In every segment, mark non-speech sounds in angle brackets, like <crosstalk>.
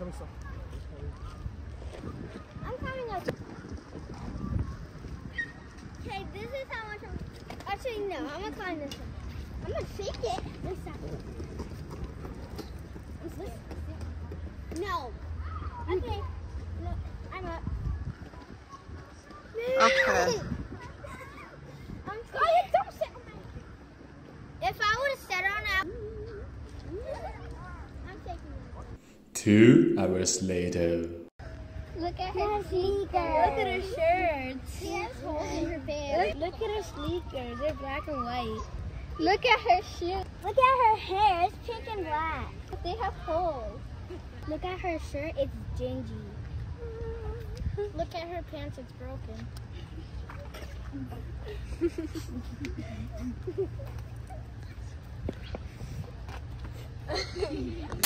I'm coming up. Okay, this is how much I'm... Actually, no, I'm gonna climb this one. I'm gonna shake it. This time. No. Okay. No, I'm up. Okay. Two hours later. Look at her sneakers. Look at her shirts. She has holes in her pants. Look, look at her sneakers. They're black and white. Look at her shoes. Look at her hair. It's pink and black. They have holes. Look at her shirt. It's dingy. Look at her pants. It's broken. <laughs>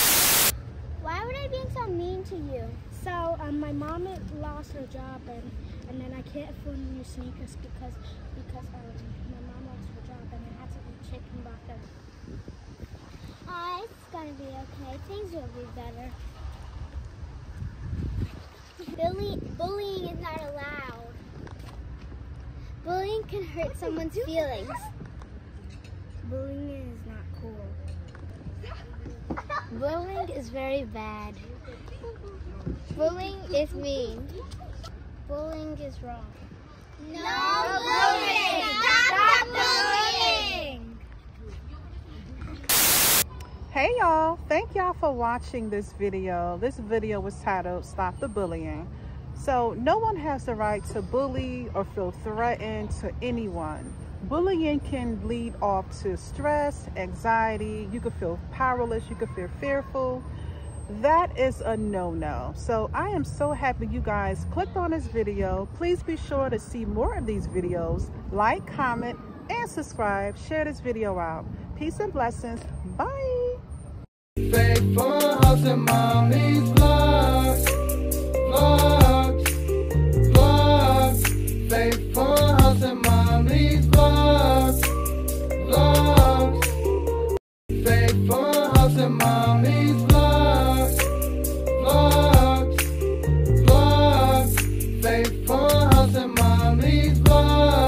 Being so mean to you? So um, my mom lost her job and, and then I can't afford new sneakers because because um, my mom lost her job and I had to be chicken bucket. Oh, it's gonna be okay. Things will be better. Bully, bullying is not allowed. Bullying can hurt someone's feelings. Bullying is not cool. Bullying is very bad. Bullying is mean. Bullying is wrong. No, bullying! Stop bullying! Hey y'all, thank y'all for watching this video. This video was titled Stop the Bullying. So no one has the right to bully or feel threatened to anyone. Bullying can lead off to stress, anxiety, you could feel powerless, you could feel fearful. That is a no-no. So I am so happy you guys clicked on this video. Please be sure to see more of these videos. Like, comment, and subscribe. Share this video out. Peace and blessings. Bye. house and mommy's bar.